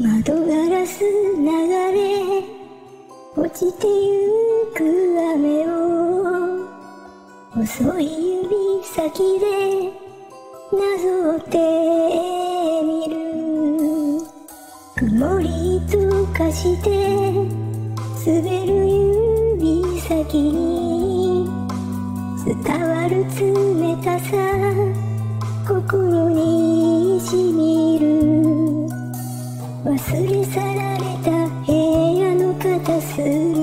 窓ガラス流れ落ちてゆく雨を細い指先でなぞってみる曇りとかして滑る指先に伝わる冷たさ心にしみ忘れ去られた部屋の片隅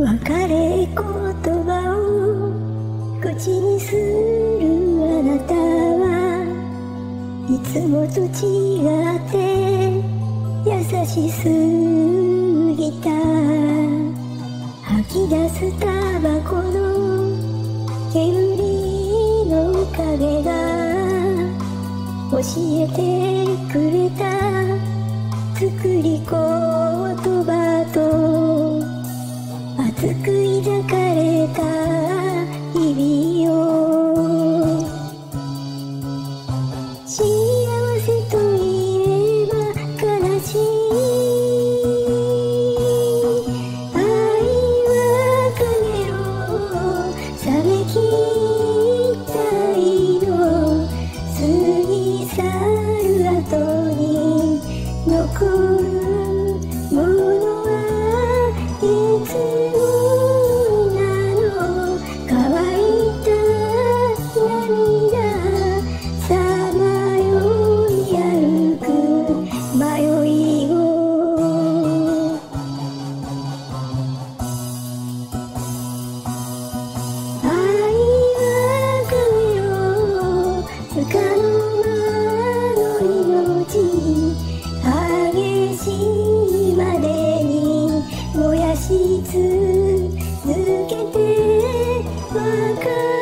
別れ言葉を口にするあなたはいつもと違って優しすぎた吐き出すタバコの煙の影が教えてくれた作り込ずけてわかる